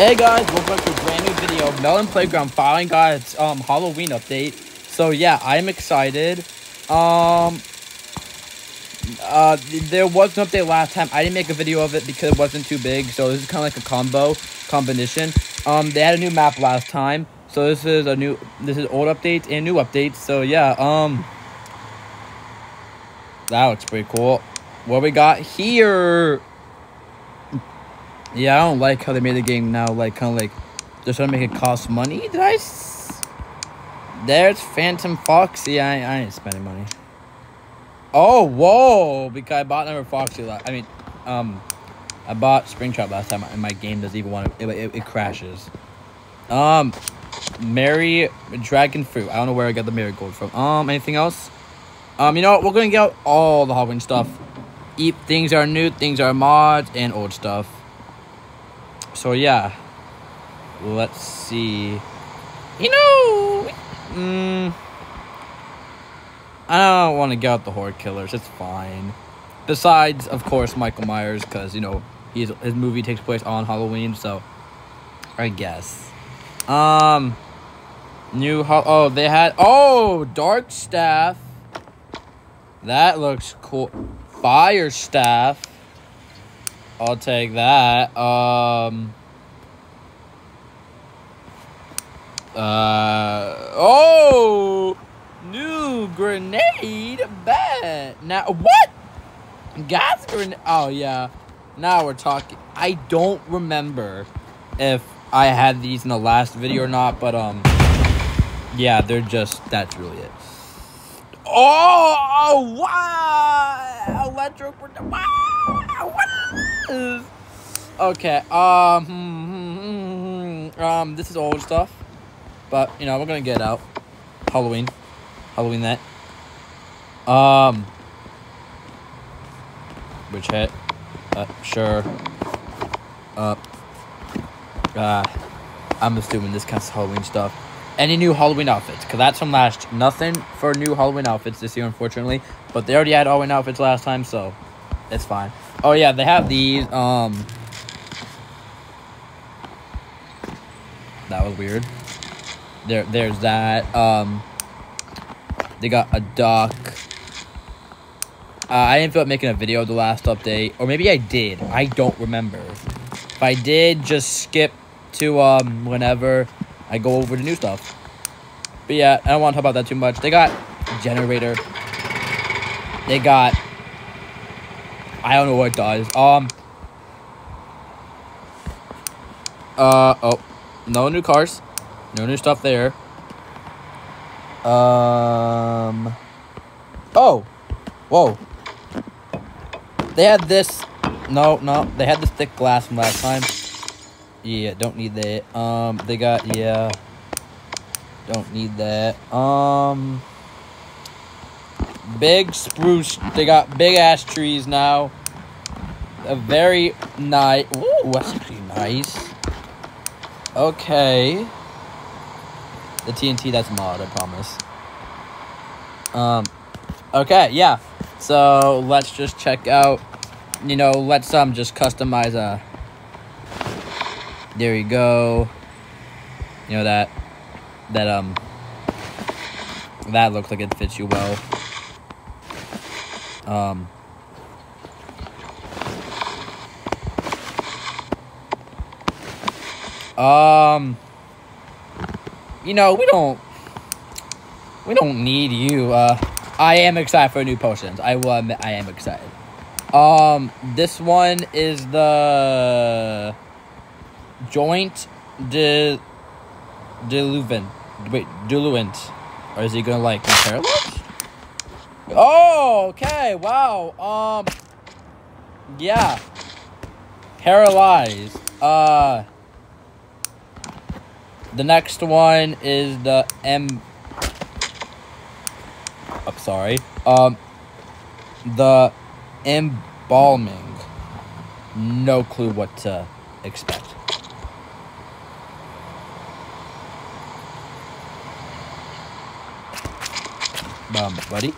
Hey guys, welcome back to a brand new video of Melon Playground finally got um Halloween update. So yeah, I'm excited. Um uh there was an update last time. I didn't make a video of it because it wasn't too big, so this is kinda like a combo combination. Um they had a new map last time. So this is a new this is old updates and new updates. So yeah, um that looks pretty cool. What we got here? Yeah, I don't like how they made the game now, like, kind of like, they're trying to make it cost money. Did I? S- There's Phantom Foxy. I, I ain't spending money. Oh, whoa! Because I bought number Foxy last. I mean, um, I bought Springtrap last time, and my game doesn't even want to. It, it, it crashes. Um, Mary Dragon Fruit. I don't know where I got the marigold from. Um, anything else? Um, you know what? We're gonna get all the Halloween stuff. Eat things are new, things are mods, and old stuff. So yeah, let's see. You know, mm, I don't want to get out the horror killers. It's fine. Besides, of course, Michael Myers, because you know he's his movie takes place on Halloween, so I guess. Um, new ho- oh they had oh Dark Staff. That looks cool. Fire Staff. I'll take that. Um. Uh. Oh! New grenade bet. Now, what? Gas grenade. Oh, yeah. Now we're talking. I don't remember if I had these in the last video or not, but, um. Yeah, they're just. That's really it. Oh! Wow! Electric. Wow! Okay. Um. hmm, hmm, hmm, Um. This is old stuff, but you know we're gonna get out. Halloween. Halloween that. Um. Which hit? Uh. Sure. Uh. Uh. I'm assuming this counts as Halloween stuff. Any new Halloween outfits? Cause that's from last. Nothing for new Halloween outfits this year, unfortunately. But they already had Halloween outfits last time, so it's fine. Oh yeah, they have these. Um, that was weird. There, there's that. Um, they got a duck. Uh, I didn't feel like making a video of the last update, or maybe I did. I don't remember. If I did, just skip to um whenever I go over the new stuff. But yeah, I don't want to talk about that too much. They got generator. They got I don't know what it does. Um. Uh oh, no new cars, no new stuff there. Um. Oh, whoa. They had this. No, no, they had this thick glass from last time. Yeah, don't need that. Um, they got yeah. Don't need that. Um big spruce. They got big ass trees now. A very nice. Ooh, that's actually nice. Okay. The TNT, that's mod, I promise. Um, okay, yeah. So let's just check out. You know, let's um just customize a. There you go. You know that, that um. That looks like it fits you well. Um, um, you know, we don't, we don't need you. Uh, I am excited for new potions. I will admit, I am excited. Um, this one is the joint de diluent. Wait, diluent. Or is he gonna like those? Oh, okay. Wow. Um. Yeah. Paralyzed. Uh. The next one is the M. I'm sorry. Um. The embalming. No clue what to expect. Um, buddy.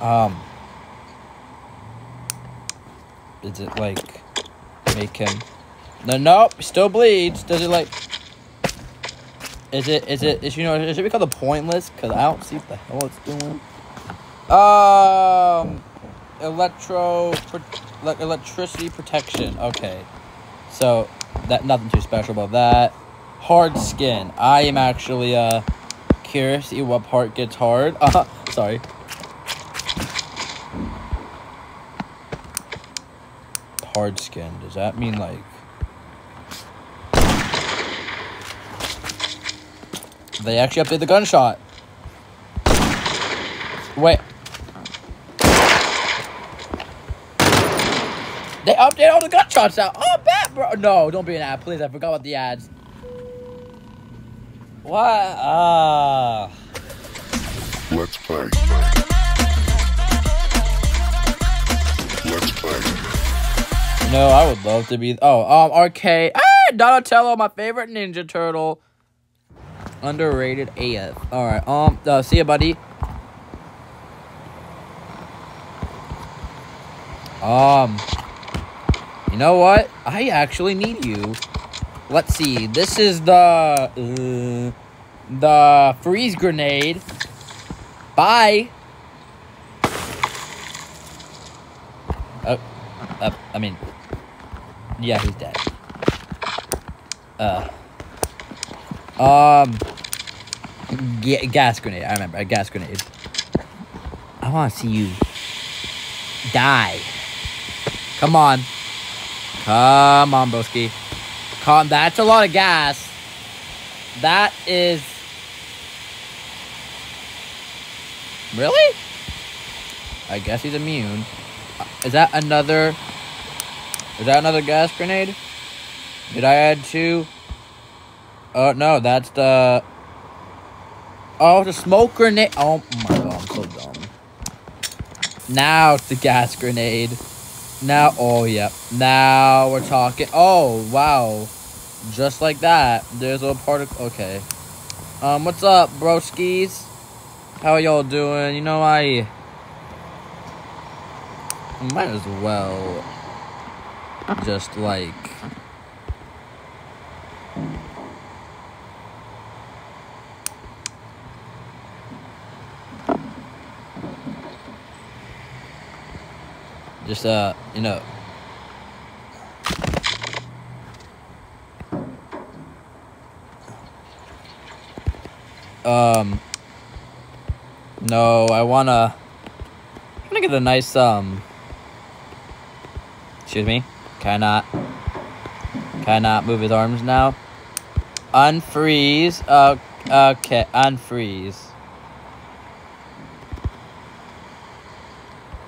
Um. Is it like make him? No, nope. Still bleeds. Does it like? Is it? Is it? Is you know? Is be called a pointless because I don't see what the hell it's doing. Um, electro, like electricity protection. Okay, so that nothing too special about that. Hard skin. I am actually uh curious to see what part gets hard. Uh, sorry. Hard skin. Does that mean like? They actually update the gunshot. Wait. They update all the gunshots now. Oh, bad, bro. No, don't be an ad, please. I forgot about the ads. What? Ah. Let's play. No, I would love to be. Oh, um, arcade. Ah, Donatello, my favorite Ninja Turtle. Underrated AF. All right. Um. Uh, see ya, buddy. Um. You know what? I actually need you. Let's see. This is the uh, the freeze grenade. Bye. Uh, uh, I mean, yeah, he's dead. Uh. Um. Ga gas grenade. I remember a gas grenade. I want to see you die. Come on. Come on, broski. Come. That's a lot of gas. That is. Really? I guess he's immune. Uh, Is that another? Is that another gas grenade? Did I add two? Oh no, that's the. Oh, the smoke grenade. Oh my god, I'm so dumb. Now it's the gas grenade. Now, oh yeah. Now we're talking. Oh wow, just like that. There's a particle. Okay. Um, what's up, broskies? How y'all doing? You know I. Might as well. Just like. Just uh, you know. Um. No, I wanna. I'm gonna get a nice um. Excuse me. Can I not? Can I not move his arms now? Unfreeze. Uh, okay, unfreeze.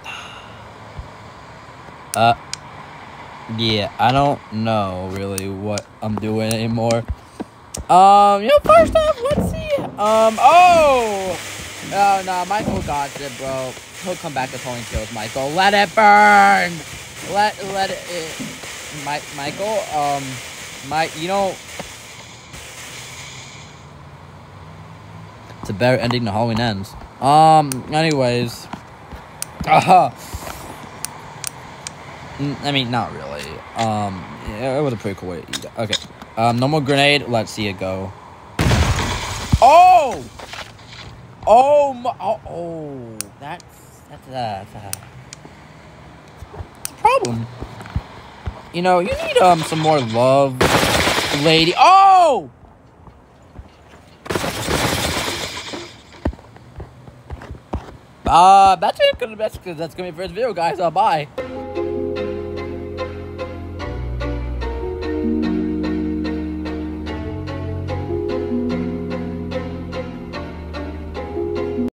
Uh, yeah, I don't know really what I'm doing anymore. Um, you know, first off, let's see. Um, oh, oh no, Michael got it, bro. He'll come back with holding kills, Michael. Let it burn. Let let it. it Mi- Michael, um, my, you know, it's a better ending to Halloween ends. Um, anyways, uh Mm, I mean, not really. Um, yeah, it was a pretty cool way to eat it. Okay. Um, no more grenade. Let's see it go. Oh! Oh, my, oh, oh, that's, that's, uh, that's, uh, problem. You know, you need, um, some more love, lady. Oh! Uh, that's it. That's, that's gonna be the first video, guys. Uh, bye.